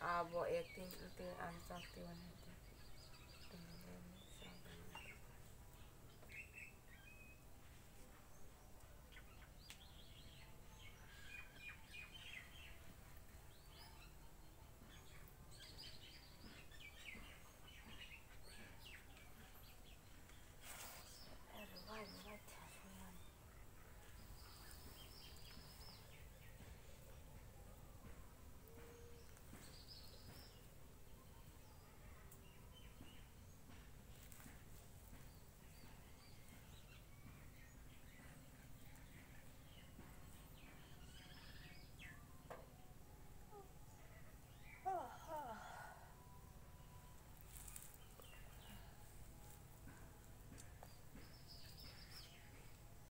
Aboh ya tim itu ansor tim itu.